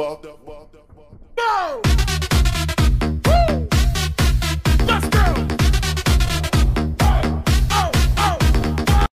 fuck